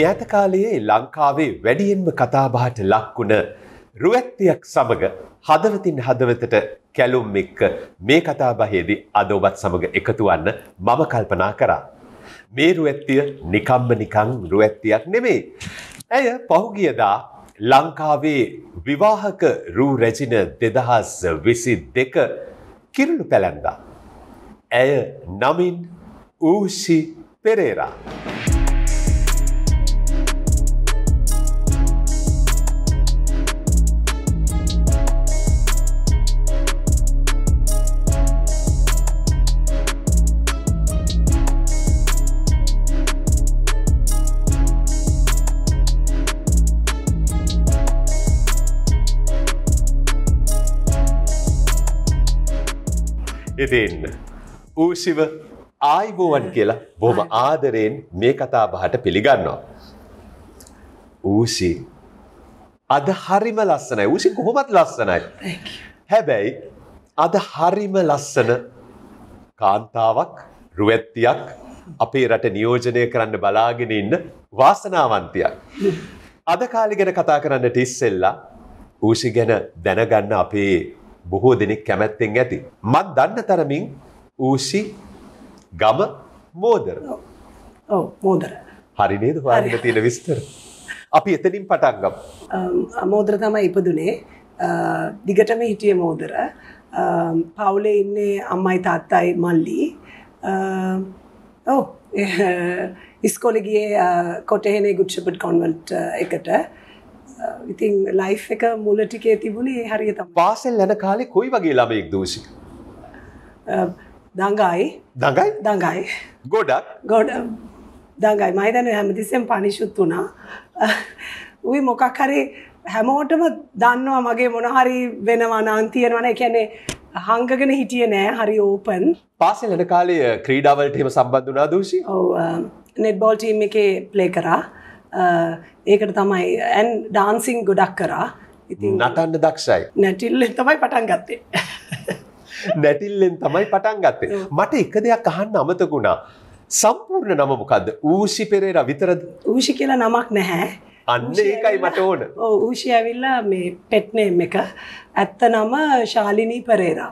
මේ ඇත කාලයේ ලංකාවේ වැඩියෙන්ම කතාබහට ලක්වුණ රුවැත්තියක් සමග හදවතින් හදවතට කැලුම් එක්ක මේ කතාබහේදී අද ඔබත් සමග එකතු වන්න මම කල්පනා කරා. මේ රුවැත්තිය නිකම්ම නිකං රුවැත්තියක් නෙමෙයි. ඇය පහුගියදා ලංකාවේ විවාහක රූ රැජින දෙදහස් විසි දෙක කිරුණු පැළැන්දා. ඇය නමින් ඌෂි පෙරේරා. ඉතින් ඌෂිව ආයිබෝවන් කියලා බොහොම ආදරයෙන් මේ කතා බහට පිළිගන්නවා. ඌෂි අද හරිම ලස්සනයි. ඌෂි කොහොමත් ලස්සනයි. හැබැයි අද හරිම ලස්සන කාන්තාවක් රුවැත්තියක් අපේ රට නියෝජනය කරන්න බලාගෙන ඉන්න වාසනාවන්තයක්. අද කාලි ගැන කතා කරන්නට ඉස්සෙල්ලා ඌෂි ගැන දැනගන්න අපේ බොහෝ දෙනෙක් කැමැත්තෙන් ඇති. මත් දන්න තරමින් ඌෂි ගම මෝදර. ඔව් මෝදර. හරි නේද හොයාගෙන තියෙන විස්තර. අපි එතනින් පටන් ගමු. මෝදර තමයි ඉපදුනේ. දිගටම හිටියේ මෝදර. පවුලේ ඉන්නේ අම්මයි තාත්තයි මල්ලි. ඔව් ඉස්කෝලේ ගියේ කොටහෙනේ ගුඩ් ෂෙපර්ඩ් කොන්වෙන්ට් එකට. ඉතින් ලයිෆ් එක මුල ටිකේ තිබුණේ හරිය තමයි. පාසල් යන කාලේ කොයි වගේ ළමයෙක්ද ඌෂි? දඟයි. දඟයි? දඟයි. ගොඩක්? ගොඩ දඟයි. මහිතන හැමතිස්සෙන් පනිශුත් වුණා. උයි මොකක් හරි හැමෝටම දන්නවා මගේ මොනහරි වෙනවා නාන්තියනවන එකැනේ හංගගෙන හිටිය නෑ හරි ඕපන් පාසල් යන කාලේ ක්‍රීඩාවලට එහෙම සම්බන්ධ වුණා දූෂි? නෙට්බෝල් ටීම් එකේ ප්ලේ කරා ඒකට තමයි ඇන් ඩාන්සිං ගොඩක් කරා ඉතින් නටන්න දක්ෂයි. නැටිල්ලෙන් තමයි පටන් ගත්තේ. නැටිල්ලෙන් තමයි පටන් ගත්තේ. මට එක දෙයක් අහන්න අමතකුණා. සම්පූර්ණ නම මොකද්ද? ඌෂි පෙරේරා විතරද? ඌෂි කියලා නමක් නැහැ. අන්න ඒකයි මට ඕන. ඌෂි ඇවිල්ලා මේ පෙට් නේම් එක. ඇත්ත නම ශාලිනී පෙරේරා.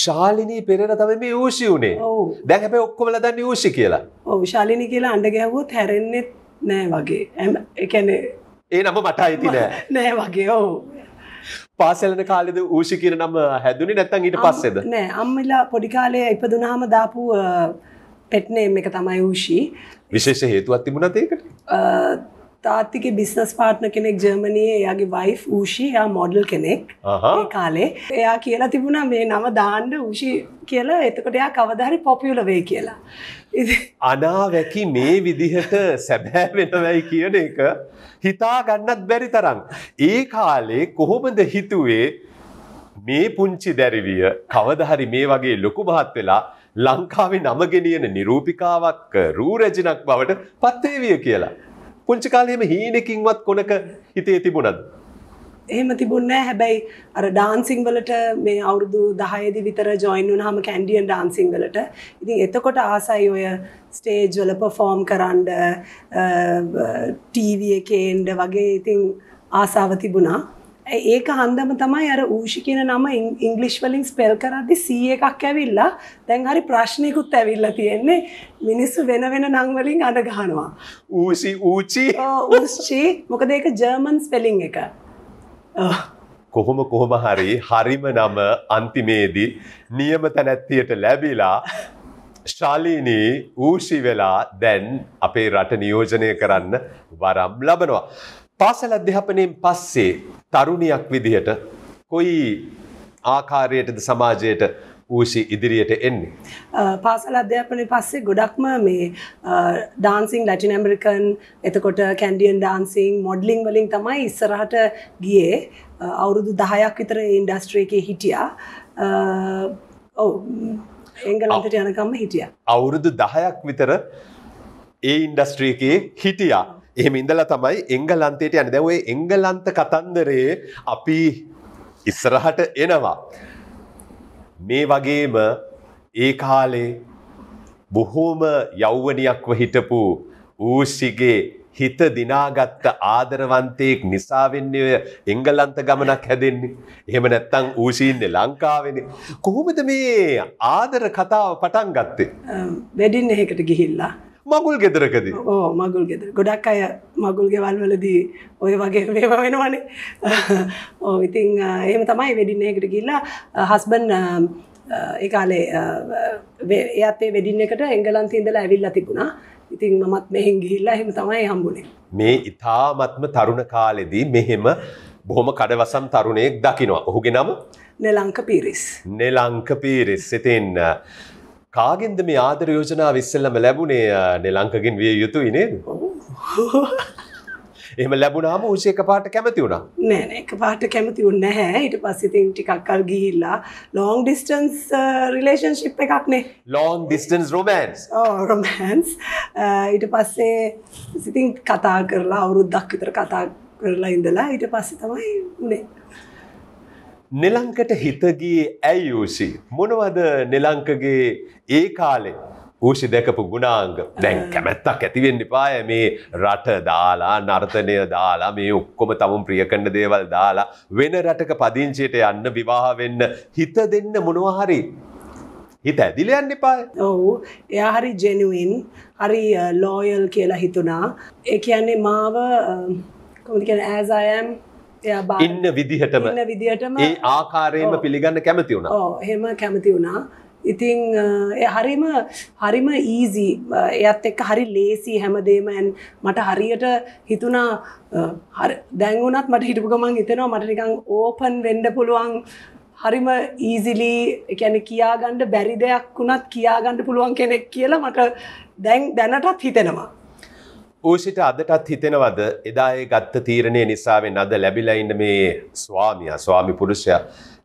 ශාලිනී පෙරේරා තමයි මේ. ඔව්. දැන් හැබැයි ඔක්කොමලා දන්නේ ඌෂි කියලා. ඔව් ශාලිනී කියලා අඬ ගැහුවොත් හැරෙන්නේ නෑ වගේ. ඒ කියන්නේ ඒ නම මට අයිති නෑ. නෑ වගේ ඔව්. පාසලන කාලෙද ඌෂි කියන නම හැදුනේ නැත්නම් ඊට පස්සේද? නෑ අම්මලා පොඩි කාලේ ඉපදුනහම දාපු පෙට් නේම් එක තමයි ඌෂි. විශේෂ හේතුවක් තිබුණාද ඒකට? තාත්තිගේ බිස්නස් පාර්ට්නර් කෙනෙක් ජර්මනියේ එයාගේ වයිෆ් ඌෂි එයා මොඩල් කෙනෙක් කාලේ එයා කියලා තිබුණා මේ නම දාන්න ඌෂි කියලා එතකොට එයා කවදා හරි පොපියුලර් වෙයි කියලා. අනාවැකි මේ විදිහට සැබෑ වෙනවයි කියන එක හිතා ගන්නත් බැරි තරම්. ඒ කාලේ කොහොමද හිතුවේ මේ පුංචි දැරිවිය කවදහරි මේ වගේ ලොකු මහත් වෙලා ලංකාවේ නම ගෙනියන නිරූපිකාවක් රූරජනක් බවට පත්වේවිය කියලා. පුංචි කාලේම හීනකින්වත් කොනක හිතේ තිබුණද? එහෙම තිබුණේ හැබැයි අර ඩාන්සිං වලට මේ අවුරුදු 10 දී විතර ජොයින් වුණාම කැන්ඩියන් ඩාන්සිං වලට. ඉතින් එතකොට ආසයි ඔය ස්ටේජ් වල පර්ෆෝම් කරන්න ටීවී එකේ එන්න වගේ ඉතින් ආසාව තිබුණා. ඒක හන්දම තමයි අර ඌෂි කියන නම ඉංග්ලිෂ් වලින් ස්පෙල් කරද්දි C එකක් ඇවිල්ලා දැන් හරි ප්‍රශ්නයකුත් ඇවිල්ලා තියෙන්නේ මිනිස්සු වෙන වෙන නම් වලින් අඬ ගහනවා. ඌෂි ඌචි ඌෂි මොකද ඒක ජර්මන් ස්පෙලිං එක. කොහොම කොහොම හරි හරිම නම අන්තිමේදී නියම තැනැත්තියට ලැබිලා ශාලීනී ඌෂි වෙලා දැන් අපේ රට නියෝජනය කරන්න වරම් ලබනවා. පාසල අධ්‍යාපනයෙන් පස්සේ තරුණියක් විදිහට කොයි ආකාරයටද සමාජයට ඌෂි ඉදිරියට එන්නේ. පාසල අධ්‍යාපනය පස්සේ ගොඩක්ම මේ ඩාන්සිං ලැටින් ඇමරිකන් එතකොට කැන්ඩියන් ඩාන්සිං මොඩලිං වලින් තමයි ඉස්සරහට ගියේ අවුරුදු දහයක් විතර ඉන්ඩස්ට්‍රේකේ හිටියා ඔව් එංගලන්තට යනකම්ම හිටිය. අවුරුදු දහයක් විතර ඒ ඉන්ඩස්ට්‍රියකේ හිටියා. එහෙම ඉඳලා තමයි එංගලන්තයට. දැන් ඔය එංගලන්ත කතන්දරේ අපි ඉස්සරහට එනවා. මේ වගේම ඒ කාලේ බොහෝම යෞවනියක්ව හිටපු ඌෂිගේ හිත දිනාගත්ත ආදරවන්තයෙක් නිසාවෙන්නේ ඔය එංගලන්ත ගමනක් හැදෙන්නේ. එහෙම නැත්තම් ඌෂීන්නේ ලංකාවෙනේ. කොහොමද මේ ආදර කතාව පටන් ගත්තේ? වෙඩින් එහෙකට ගිහිල්ලා මගුල් ගෙදරකදී. ඕ මගුල් ගෙදර ගොඩක් අය මගුල් ගෙවල් වලදී ඔය වගේ වේව වෙනවනේ ඕ ඉතිං එහෙම තමයි වෙඩින්න එකට ගිල්ලා හස්බන් ඒකාලේ එයත්තේ වෙඩින්න එකට එංගලන්තින්දලා ඇවිල්ලා තිබුණා ඉතින් මමත් මෙහෙන් ගිහිල්ලා එහෙම තමයි හම්බුණේ මේ ඉතාමත්ම තරුණ කාලෙදී මෙහෙම බොහොම කඩවසම් තරුණයෙක් දකිනවා. ඔහුගේ නම නෙලංක පිරිස් නෙලංක පීරිස්. ඉතින් කාගෙන්ද මේ ආදර යෝජනාව ඉස්සෙල්ලම ලැබුණේ? නෙලංකගෙන් විය යුතුයි නේද? එහෙම ලැබුණාම ඌෂි එකපාරට කැමති වුණා. නෑ නෑ. එක පාට කැමති උන්න නැහැ. ඊට පස්සේ ඉතින් ටිකක් කල් ගිහිල්ලා ලොං ඩිස්ටන්ස් රිලේෂන්ෂිප් එකක් නේ. Long distance romance. රොමෑන්ස් ඊට පස්සේ ඉතින් කතා කරලා අවුරුද්දක් විතර කතා කරලා ඉඳලා ඊට පස්සේ තමයි උනේ නිලංකට හිතගියේ ඇයි ඌෂි? මොනවද නිලංකගේ ඒ කාලේ? ඌෂි දැකපු ගුණාංග. දැන් කැමැත්තක් ඇති වෙන්න එපාය. මේ රට දාලා නර්තනය දාලා මේ ඔක්කොම තමුන් ප්‍රිය කරන දේවල් දාලා වෙන රටක පදිංචියට යන්න විවාහ වෙන්න හිත දෙන්න මොනවා හරි හිත ඇදිලා යන්න එපාය. ඔවු. එයා හරි ජෙනුවන් හරි ලෝයල් කියලා හිතුනා ඒ කියන්නේ මාව කොමති කියන ඇසයම් ඉන්න විදිහටම. ඉන්න විදිහටම ඒ ආකාරයෙන්ම පිළිගන්න කැමති වුණා. ඕ එහෙම කැමති වුණා. ඉතිං හරිම හරිම ඊසි එයත් එක්ක හරි ලේසි හැමදේමයන් මට හරියට හිතුනා දැන්වුනත් මට හිටපු ගමන් හිතෙනවා මට නිකං ඕපන් වෙන්ඩ පුළුවන්. හරිම ඊසිලි එකැන කියාගණ්ඩ බැරි දෙයක් වුණත් කියාගණ්ඩ පුළුවන් කෙනෙක් කියලා මට දැන් දැනටත් හිතෙනවා. ඌෂිට අදටත් හිතෙනවද එදාඒ ගත්ත තීරණය නිසාවෙන් අද ලැබිලා ඉන්න මේ ස්වාමිය ස්වාමි පුරුෂය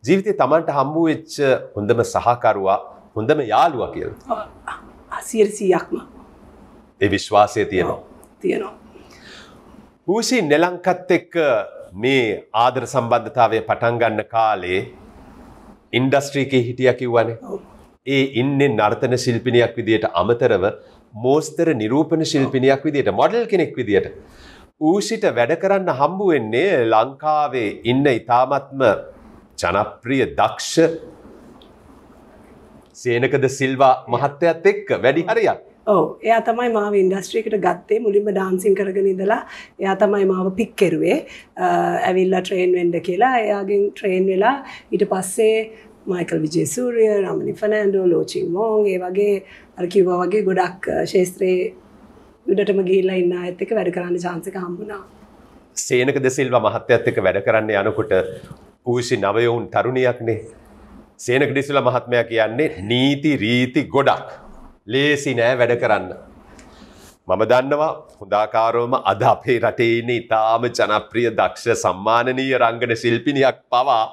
ජීවිතය තමන්ට හම්බු වෙච්ච හොඳම සහකරුවා හොඳම යාළුවා කියල. අසිරසියක්ම ඒ විශ්වාසය තියෙනවා. තියෙනවා. ඌෂි නෙලංකත් එක්ක මේ ආදර සම්බන්ධතාවය පටන්ගන්න කාලේ ඉන්ඩස්ට්‍රීකේ හිටිය කිව්වනේ. ඒ ඉන්නේ නර්තන ශිල්පිනියක් විදියට අමතරව මෝස්තර නිරූපණ ශිල්පිනියක් විදියට මොඩල් කෙනෙක් විදියට. ඌෂිට වැඩ කරන්න හම්බු වෙන්නේ ලංකාවේ ඉන්න ඉතාමත්ම ජනප්‍රිය දක්ෂ සේනකද සිල්වා මහත්තයත් එක්ක වැඩි හරියක්. ඕ එයා තමයි මාව ඉන්ඩස්ට්‍රියකට ගත්තේ මුලින්ම ඩාන්සින් කරගෙන ඉඳලා එයා තමයි මාව පික් කෙරුවේ ඇවිල්ලා ට්‍රේන් වෙන්ඩ කියලා එයාගෙන් ට්‍රේන් වෙලා ඊට පස්සේ මයිකල් විජේ සූරිය රමණි ෆනෑන්ඩෝ ලෝචින් මෝන් ඒ වගේ අරකිව වගේ ගොඩක් ශේස්ත්‍රයේ විඩටම ගිල්ලා ඉන්න ඇත් එක වැඩ කරන්න චාන්සක හම්බුණා සේනක දෙසිල්ව මහත්තයත් එක වැඩ කරන්න යනකොට ඌෂි නවයවුන් තරුණයක්නේ. සේනක ඩිසිල මහත්මය කියන්නේ නීති රීති ගොඩක්. ලේසි නෑ වැඩ කරන්න. මම දන්නවා හොඳාකාරෝම අද අපේ රටේන ඉතාම ජනප්‍රිය දක්ෂ සම්මානනීය රංගන ශිල්පිනියක් පවා.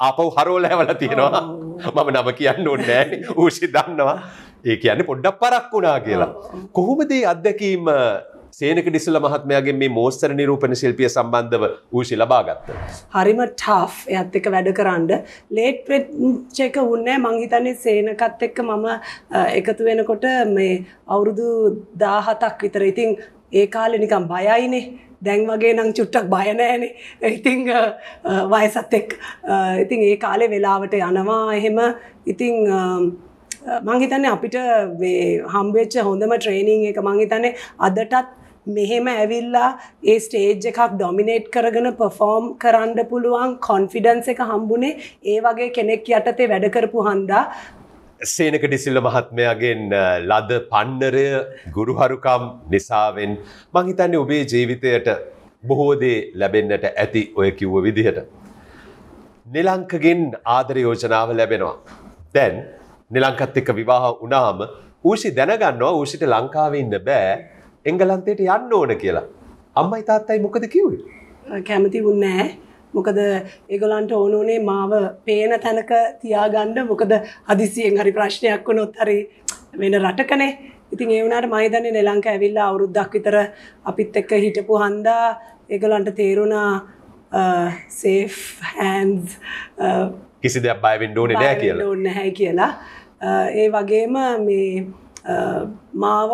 අපව් හරෝල හැවල තියෙනවා. මම නම කියන්න ඕන්නෑ ඌෂි දන්නවා ඒ කියන්නේ පොඩ්ඩක් පරක් වුණා කියලා. කොහොමදේ අත්දැකීම සේනක ඩිසල මහත්මයාගේ මේ මෝස්තර නිරූපණ ශිල්පිය සම්බන්ධව ඌෂි ලබාගත්ත. හරිම ටෆ් එයත් එක වැඩ කරන්න ලේට් වෙච්ච එක උන්නේ මං හිතන්නේ සේනකත් එක්ක මම එකතු වෙනකොට මේ අවුරුදු 17ක් විතර. ඉතින් ඒ කාලේ නිකන් බයයිනේ. දැන් වගේ නම් චුට්ටක් බය නෑනේ. ඉතින් වයසත් එක් ඉතින් ඒ කාලේ වෙලාවට යනවා. එහෙම ඉතින් මං හිතන්නේ අපිට හම්බෙච්ච හොඳම ට්‍රේනිං එක මං හිතන්නේ අදටත් මෙහෙම ඇවිල්ලා ඒ ස්ටේජ් එකක් ඩොමිනේට් කරගෙන පර්ෆෝම් කරන්න පුළුවන් කොන්ෆිඩන්ස් එක හම්බුනේ ඒ වගේ කෙනෙක් යටතේ වැඩ කරපු හන්දා සේනක ඩිසිල්ල මහත්මයාගෙන් ලද පන්නරය ගුරුහරුකම් නිසාවෙන් මංහිතන්නේ ඔබේ ජීවිතයට බොහෝදේ ලැබෙන්න්නට ඇති ඔය කිව්ව විදිහට. නිලංකගෙන් ආදර යෝජනාව ලැබෙනවා. දැන් නිලංකත් එක්ක විවාහ වනාම ඌෂි දැනගන්නවා ඌෂිට ලංකාව ඉන්න බෑ එංගලන්තයට යන්න ඕන කියලා. අම්මයි තාත්තයි මොකද කිව්වේ? කැමති වුණෑ. මොකද ඒගොල්ලන්ට ඕනෝනේ මාව පේන තැනක තියාගන්න මොකද හදිසියෙන් හරි ප්‍රශ්නයක් වුණොත් හරි වෙන රටකනේ. ඉතින් ඒ වුණාට මම හිතන්නේ නෙලංක ඇවිල්ලා අවුරුද්දක් විතර අපිත් එක්ක හිටපු හන්දා ඒගොල්ලන්ට තේරුණා සේෆ් හෑන්ඩ්ස් කිසි දෙයක් බය වෙන්න ඕනේ නෑ කියලා. ඕනේ නැහැ කියලා. ඒ වගේම මේ මාව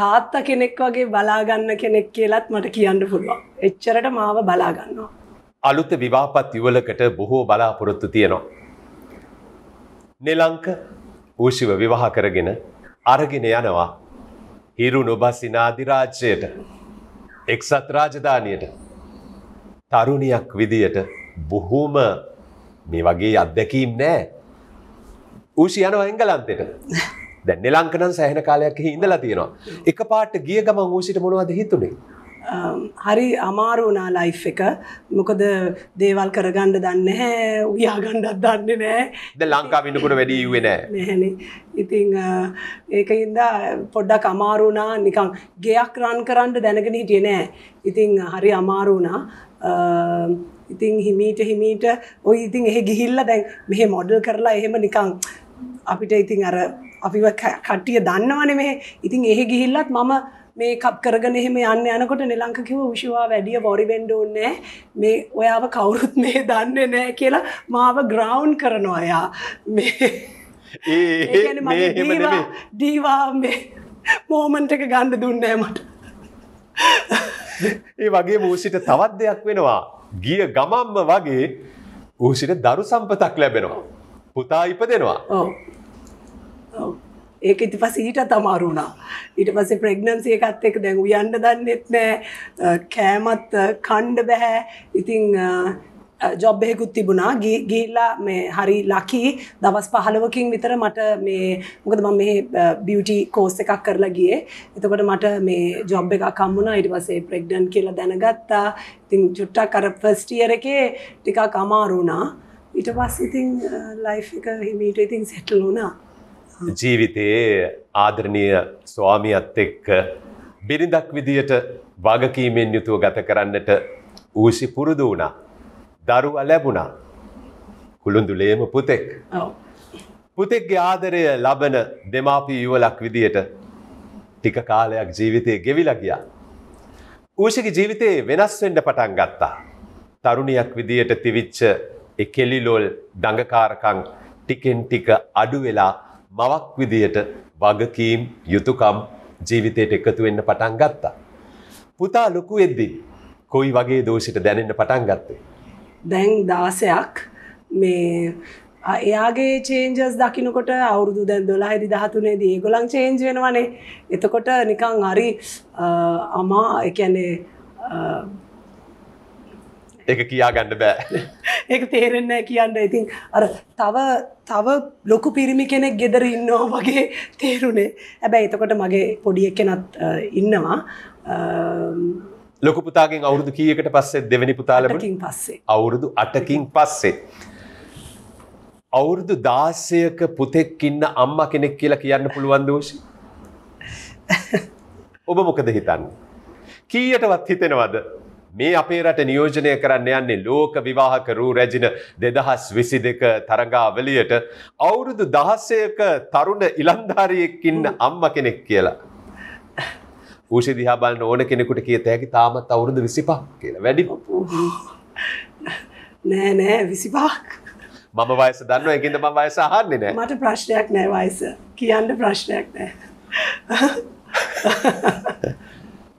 තාත්ත කෙනෙක් වගේ බලාගන්න කෙනෙක් කියලත් මට කියන්න පුළුවන්. එච්චරට මාව බලාගන්නවා. අලුත විවාපත් යුවලකට බොහෝ බලාපොරොත්තු තියෙනවා. නෙලංක ඌෂිව විවාහ කරගෙන අරගෙන යනවා හිරු නොබසින අධිරාජ්‍යයට එක්සත් රාජධානයට තරුණියක් විදියට බොහෝම මේ වගේ අත්දැකීම් නෑ. ඌෂි යනවා එංගලන්තෙට. දැන් නෙලංකනම් සෑහෙන කාලයක් එහි ඉඳලා තියෙනවා. එක පාට ගිය ගමන් ඌෂිට මොනවද හිතුනේ? හරි අමාරු වුණා ලයිෆ් එක. මොකද දේවල් කරගණ්ඩ දන්න හැ උයාගණ්ඩත් දන්න නෑ ද ලංකා ඉන්නකොට වැඩි යුවේ නෑ. ඉතිං ඒකඉද පොඩ්ඩක් අමාරුණා නිකං ගෙයක් රන් කරන්න දැනගෙන හිටිය නෑ. ඉතිං හරි අමාරුණා ඉතිං හිමීට හිමීට ඔය ඉතින් එහ ගිහිල්ල දැන් මෙහෙ මොඩල් කරලා එහෙම නිකං අපිට ඉතින් අර අපිව කට්ටිය දන්නවන මේ ඉතින් එහෙ ගිහිල්ලත් මම මේ කප් කරගෙන එහෙම යන්න යනකොට නිලංක කිව විශවා වැඩිය බොරිවෙන්ඩ ඕන්නෑ මේ ඔයාව කවුරුත් මේ දන්න නෑ කියලා මාව ග්‍රවන්් කරනවා අයා මේ ඩීවා මේ මෝමන්ට එක ගණ්ඩ දුන්නෑ මට. ඒ වගේ මූසිට තවත් දෙයක් වෙනවා ගිය ගමම්ම වගේ ඌසිට දරු සම්පතක් ලැබෙනවා. පුතා ඉපදෙනවා. ඔව. ඒක ඉති පස ඊට තමාරුණා ඊට පසේ ප්‍රෙග්නන්සිය එකත් එක දැන් උයන්න දන්නෙත් නෑ. කෑමත් කණ්ඩ බැහැ ඉතිං ජොබ්බෙකුත් තිබුණා. ගිල්ලා මේ හරි ලකි දවස් පහලවකින් විතර මට මේ මොකද මම මේ බියටි කෝස් එකක් කරලා ගියේ. එතකොට මට මේ ජොබ් එකක් කම්මුණා ඊට පස්සේ ප්‍රෙග්නන්ට් කියලා දැනගත්තා. ඉතින් චුට්ටක් අර ෆස්ට් ඉයර් එකේ ටිකක් අමාරු වුණා. ඊට පස්සේ ඉතින් ලයිෆ් එක හිමීට ඉතින් සෙටල් වුණා. ජීවිතයේ ආදරණීය ස්වාමියත් එක්ක බිරිඳක් විදියට වගකීමෙන් යුතුව ගත කරන්නට ඌසි පුරුදු වුණා. දරුවා ලැබුණා. කුළුඳුලේම පුතෙක්. පුතෙක්ගේ ආදරය ලබන දෙමාපිය යුවලක් විදියට ටික කාලයක් ජීවිතය ගෙවිලා ගියා. ඌෂිගේ ජීවිතේ වෙනස් වෙන්න පටන් ගත්තා. තරුණියක් විදියට තිවිච්ච ඒ කෙලිලොල් දඟකාරකම් ටිකෙන් ටික අඩු වෙලා මවක් විදියට වගකීම් යුතුකම් ජීවිතයට එකතු වෙන්න පටන් ගත්තා. පුතා ලොකු වෙද්දි කොයි වගේ දෝෂිට දැනෙන්න පටන් ගත්තේ. දැන් දාසයක් මේ එයාගේ චේන්ජස් දකිනකොට අවුරුදු දැන් දොලාහෙදි දහතුනේදී ඒගොලන් චේන්ජ් වෙනවනේ. එතකොට නිකං හරි අමා එකැනේ ඒක කියාගන්න බෑ. ඒක තේරෙන්න කියන්න. ඉතින් අර තව තව ලොකු පිරිමි කෙනෙක් ගෙදර ඉන්නවා වගේ තේරුණේ හැබැයි එතකොට මගේ පොඩි එකෙනත් ඉන්නවා ලොකු පුතාගෙන් අවුරුදු කීයකට පස්සේ? දෙවැනි පුතා ලැබුණා? පස්සේ. අවුරුදු 8කින් පස්සේ. අවුරුදු 16ක පුතෙක් ඉන්න අම්මා කෙනෙක් කියලා කියන්න පුළුවන් දෝෂි ඔබ මොකද හිතන්නේ? කීයටවත් හිතෙනවද? මේ අපේ රට නියෝජනය කරන්න යන්නේ ලෝක විවාහක රූ රැජින දෙදහස් විසි දෙක තරඟාවලියට අවුරුදු දහස්සයක තරුණ ඉලන්ධාරියෙක් ඉන්න අම්ම කෙනෙක් කියලා. ඌෂි දිහා බලන්න ඕන කෙනෙකුට කියත හැකි තාමත් අවුරුදු විසිපක් කියලා වැඩි නෑ නෑ විසිපාක්. මම වයස දන්න එකද ම වයස අහන්නේ නෑ මට ප්‍රශ්නයක් නෑ වයස කියන්න ප්‍රශ්නයක් නෑ.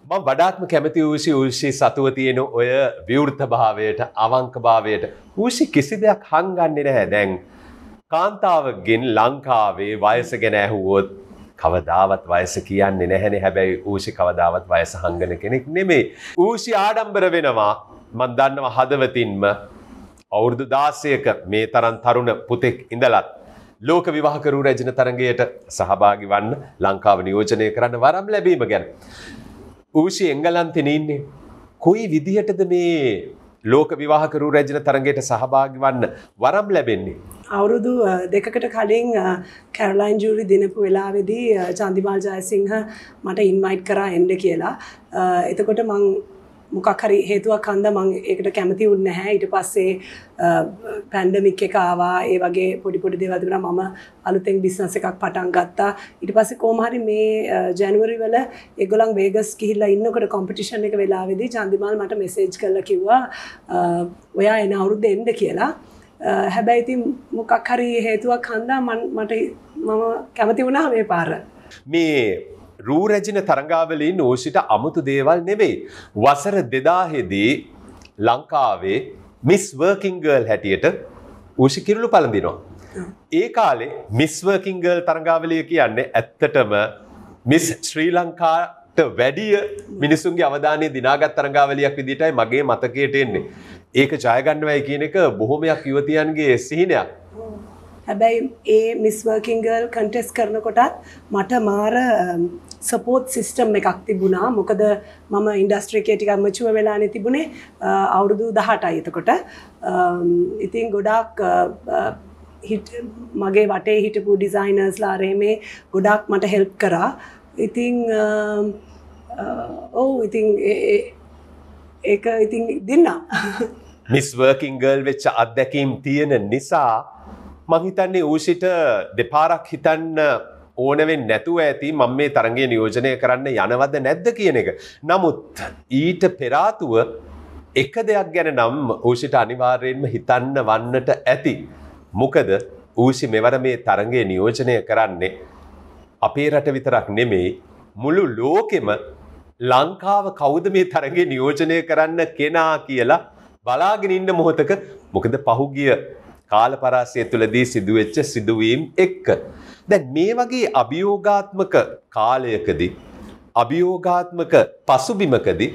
මම වඩාත්ම කැමති ඌෂි ඌෂි සතුව තියෙන ඔය විවෘත භාවයට අවංක භාවයට ඌෂි කිසි දෙයක් හංගන්නේ නැහැ දැන් කාන්තාවගෙන් ලංකාවේ වයස ගැන ඇහුවොත් කවදාවත් වයස කියන්නේ නැහැනේ හැබැයි ඌෂි කවදාවත් වයස හංගන කෙනෙක් නෙමෙයි ඌෂි ආඩම්බර වෙනවා මන් දන්නවා හදවතින්ම අවුරුදු 16ක මේ තරම් තරුණ පුතෙක් ඉඳලත් ලෝක විවාහකරු රැජින තරගයට සහභාගි වන්න ලංකාව නියෝජනය කරන්න වරම් ලැබීම ගැන. ඌෂි එංගලන්තෙන ඉන්නේ. කොයි විදිහටද මේ ලෝක විවාහකරු රැජන තරගයට සහභාගි වන්න වරම් ලැබෙන්නේ. අවුරුදු දෙකකට කලින් කැරලයින් ජූරි දිනපු වෙලාවෙදී චන්දිමාල් ජයසිංහ මට ඉන්මයිට් කරා එන්ඩ කියලා. එතකොට මං මොකක් හරි හේතුවක් හන්ද මං ඒකට කැමති උන්න හැ ඊට පස්සේ පැන්ඩමික් එක ආවා. ඒ වගේ පොඩි පොඩි දේවල් තිබුණා. මම අලුතෙන් බිස්නස් එකක් පටන් ගත්තා. ඊට පස්සේ කොහොම හරි මේ ජනවරි වල ඒගොල්ලන් වේගස් ගිහිල්ලා ඉන්නකොට කොම්පිටිෂන් එක වෙලාවේදී චන්දිමාල් මට මෙසේජ් කරලා කිව්වා ඔයා එන අවුරුද්ද එන්න කියලා. හැබැයි ඉතින් මොකක් හරි හේතුවක් හන්දා මට මම කැමති වුණා මේ පාර. මේ රූ රැජින තරංගාවලින් ඌෂිට අමුතු දේවල් නෙවෙයි. වසර දෙදාහෙදී ලංකාවේ මිස් වර්කින් ගර්ල් හැටියට ඌෂි කිරුළු පළඳිනවා. ඒ කාලේ මිස් වර්කින් ගර්ල් තරංගාවලිය කියන්නේ ඇත්තටම මිස් ශ්‍රී ලංකාට වැඩිය මිනිසුන්ගේ අවධානය දිනාගත් තරංගාවලියක් විදිහටයි මගේ මතකයට එන්නේ. ඒක ජයගන්නවයි කියන එක බොහොමයක් යුවතියන්ගේ සිහිනයක්. හැබැයි ඒ මිස්වර්කිංගල් කන්ටෙස් කරනකොටත් මට මාර සපෝට් සිිස්ටම් එකක් තිබුණා. මොකද මම ඉන්ඩස්ට්‍රිකේ ටික මචුව වෙලානෙ තිබුණේ අවුරුදු දහට අයතකොට ඉතින් ගොඩක් මගේ වටේ හිටපු ඩිසයිනර්ස් ලාරේමේ ගොඩක් මට හෙල්ප් කරා. ඉතිං ඔවු ඉතිං ඒක ඉතින් දෙන්න. මිස් වර්කින් ගර්ල් වෙච්ච අත්දැකීම් තියෙන නිසා මහිතන්නේ ඌෂිට දෙපාරක් හිතන්න ඕනවෙන් නැතුව ඇති මම මේ තරගේ නියෝජනය කරන්න යනවද නැද්ද කියන එක. නමුත් ඊට පෙරාතුව එක දෙයක් ගැන නම් ඌෂිට අනිවාර්යෙන්ම හිතන්න වන්නට ඇති. මොකද ඌෂි මෙවර මේ තරගේ නියෝජනය කරන්නේ අපේ රට විතරක් නෙමෙයි මුළු ලෝකෙම ලංකාව කවුද මේ තරගේ නියෝජනය කරන්න කෙනා කියලා බලාගෙන ඉන්න මොහොතක මොකද පහුගිය කාල පරාසය තුළදී සිදුවෙච්ච සිදුවීම් එක්ක. දැන් මේ වගේ අභියෝගාත්මක කාලයකදී අභියෝගාත්මක පසුබිමකදී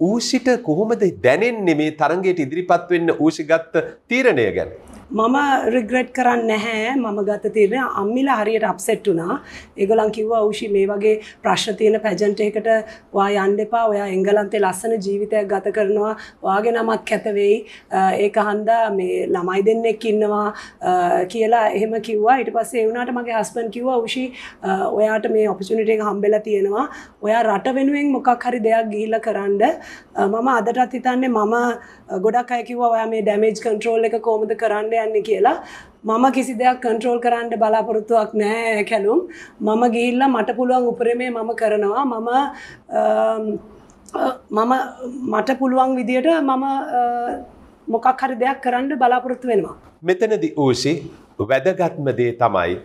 ඌෂිට කොහොමද දැනෙන්නේ මේ තරගයට ඉදිරිපත් වෙන්න ඌෂි ගත්ත තීරණය ගැන. මම රිග්‍රට් කරන්න නැහැ. මම ගත තිරණ අම්මිල හරියට අප්සෙට් වුණා. ඒගොලන් කිව්වා උෂි මේ වගේ ප්‍රශ්න තියෙන පැජන්ට එකට වා යන්න එපා. ඔයා එංගලන්තේ ලස්සන ජීවිතයක් ගත කරනවා. වාගේ නමත් කැතවෙයි ඒක හන්දා මේ ළමයි දෙන්නෙක් ඉන්නවා කියලා එහෙම කිව්වා. ඊට පස්සේ ඒ වුණාට මගේ හස්බන්ඩ් කිව්වා උෂි ඔයාට මේ ඔපචුනිටි එක හම්බෙලා තියෙනවා. ඔයා රට වෙනුවෙන් මොකක් හරි දෙයක් ගිහිල්ලා කරන්න. මම අදටත් හිතන්නේ මම ගොඩක් අය කිව්වා ඔයා මේ ඩැමේජ් කන්ට්‍රෝල් එක කොහොමද කරන්න යන්නේ කියලා මම කිසි දෙයක් කන්ට්‍රෝල් කරන්න බලාපොරොත්තුවක් නෑ කැලුම් මම ගිහිල්ලා මට පුළුවන් උපරමේ මම කරනවා මම මම මට පුළුවන් විදියට මම මොකක් හරි දෙයක් කරන්න බලාපොරොත්තු වෙනවා. මෙතනදි ඌෂි වැදගත්ම දේ තමයි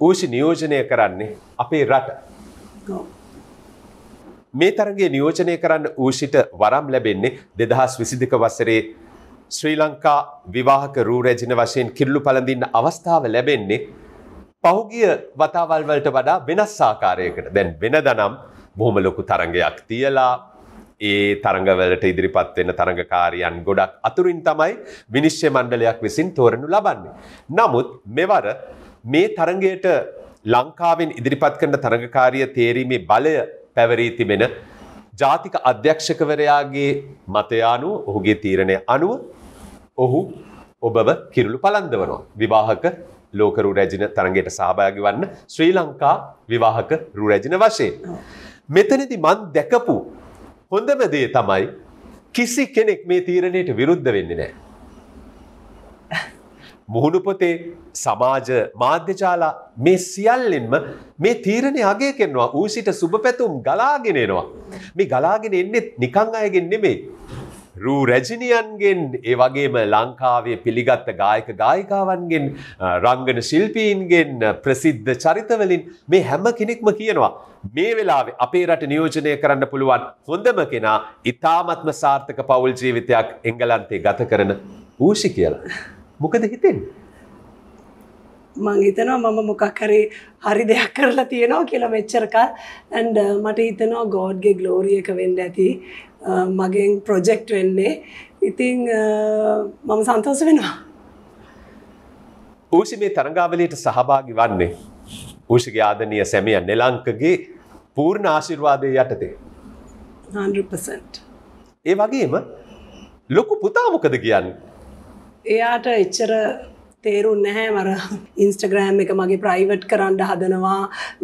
ඌෂි නියෝජනය කරන්නේ අපේ රට. මේ තරගේ නියෝජනය කරන්න ඌෂිට වරම් ලැබෙන්නේ දෙදහස් විසිදික වසරේ ශ්‍රී ලංකා විවාහක රූ රැජින වශයෙන් කිල්ලු පළඳින්න අවස්ථාව ලැබෙන්නේ පහුගිය වතාවල් වලට වඩා වෙනස් ආකාරයකට දැන් වෙනද නම් බොහොම ලොකු තරඟයක් තියලා ඒ තරඟවලට ඉදිරිපත් වෙන තරඟකාරියන් ගොඩක් අතුරින් තමයි විනිශ්චය මණ්ඩලයක් විසින් තෝරනු ලබන්නේ. නමුත් මෙවර මේ තරඟයට ලංකාවෙන් ඉදිරිපත් කරන තරඟකාරිය තේරීමේ බලය පැවරී තිබෙන ජාතික අධ්‍යක්ෂකවරයාගේ මතය අනුව ඔහුගේ තීරණය අනුව ඔහු ඔබව කිරුළු පලන්දවනවා. විවාහක ලෝකරු රැජින තරගයට සහභාගි වන්න ශ්‍රී ලංකා විවාහක රු රැජින වශයෙන්. මෙතනදි මන් දැකපු හොඳම දේ තමයි කිසි කෙනෙක් මේ තීරණයට විරුද්ධ වෙන්නේ නෑ. මුහුණු පොතේ සමාජ මාධ්‍යජාලා මේ සියල්ලෙන්ම මේ තීරණය අගය කරනවා ඌසිට සුබ පැතුම් ගලාගෙනෙනවා. මේ ගලාගෙන එන්නෙත් නිකං අයගෙන් නෙමේ. රූ රැජිනියන්ගෙන් ඒ වගේම ලංකාවේ පිළිගත්ත ගායක ගායිකාවන්ගෙන් රංගන ශිල්පීන්ගෙන් ප්‍රසිද්ධ චරිතවලින් මේ හැම කෙනෙක්ම කියනවා. මේ වෙලාවේ අපේ රට නියෝජනය කරන්න පුළුවන් හොඳම කෙනා ඉතාමත්ම සාර්ථක පවුල් ජීවිතයක් එංගලන්තේ ගත කරන ඌෂි කියලා. මොකද හිතෙන් මං හිතනවා මම මොකක් හරි හරි දෙයක් කරලා තියෙනවා කියලා මෙච්චරකල් ඇන්ඩ මට හිතනවා ගෝඩ්ගේ ගලෝරිය එක වෙන්න ඇති. මගෙන් ප්‍රොජෙක්ට් වෙන්නේ. ඉතිං මම සන්තෝස වෙනවා. ඌෂි මේ තරඟාවලයට සහභාගි වන්නේ ඌෂිගේ ආදනය සැමිය නෙලංකගේ පූර්ණ ආශිර්වාදය යටතේ. 100% ඒ වගේම ලොකු පුතාමොකද කියන්න? එයාට එච්චර තේරුන් නැහැ. මර ඉන්ස්ටග්‍රෑම් එක මගේ ප්‍රයිවට් කරන්න හදනවා.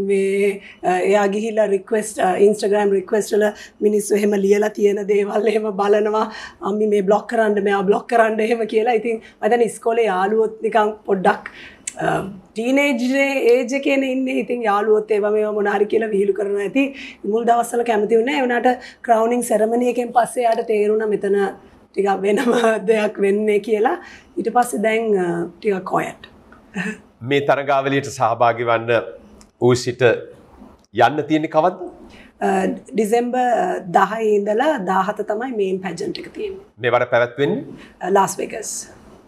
මේ එයා ගිහිල්ල රික්වස්ට ඉන්ස්ටග්‍රෑම් රික්වස්ටල මිනිස්සු එහෙම ලියලා තියෙන දේවල් එහෙම බලනවා. අම්මි මේ බ්ලොක් කරන්න මෙයා බ්ලොක් කරන්න එහෙම කියලා. ඉතින් මතන ස්කොලේ යාලුවොත් නිකං පොඩ්ඩක් ටීනේජ්ේ ඒජ කියන ඉන්න. ඉතින් යාලුවොත් ඒව මේ මොනාරි කියලා විහිලු කරන ඇති මුල් දවස්සල කැමති වුණ එවනට ක්‍රවනිින් සැරමණයකෙන් පස්සේ යට තේරුණ මෙතන ටික වෙනම දෙයක් වෙන්නේ කියලා ඊට පස්සේ දැන් ටික කොයට්. මේ තරගාවලට සහභාගි වන්න ඌසිට යන්න තියෙන්නේ කවද්ද? ඩිසෙම්බර් දහය ඉඳලා දාහත තමයි මේන් පැජන්ට එක තියෙන්නේ මේවට පැවැත්වෙන්නේ ලාස් වෙගස්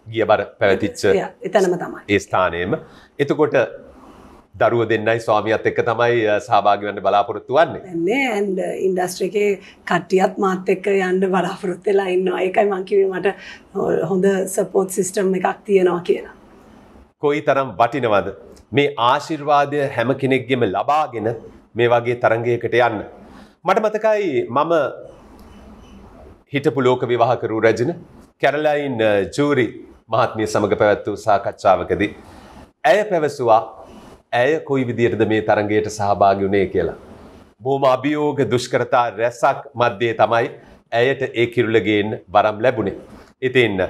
ගිය බර පැවතිච්ච එතනම තමයි ඒ ස්ථානයම. එතකොට දරුව දෙන්නයි ස්වාමියත් එක්ක තමයි සහභාගි වෙන්න බලාපොරොත්තු වෙන්නේ. ඇන්ඩ ඉන්ඩස්ට්‍ර එකේ කට්ටියත් මාත් එක්ක යන්න බලාපොරොත්තු වෙලා ඉන්නවා ඒකයි මං කිව්වේ මට හොඳ සපෝට් සිස්ටම් එකක් තියෙනවා කියලා. කොයි තරම් වටිනවද මේ ආශිර්වාදය හැම කෙනෙක්ගෙම ලබාගෙන මේ වගේ තරංගයකට යන්න. මට මතකයි මම හිටපු ලෝක විවාහකරු රජන කැරලයින් ජූරි මහත්මිය සමඟ පැවැත් වූ සාකච්ඡාවකදී. ඇය පැවසවා ඇය කොයි විදියටද මේ තරගයට සහභාගි වුණේ කියලා. බොහොම අභියෝග දුෂ්කරතා රැසක් මධ්‍යයේ තමයි ඇයට ඒ කිරුලගේෙන් බරම් ලැබුණේ. ඉතින්න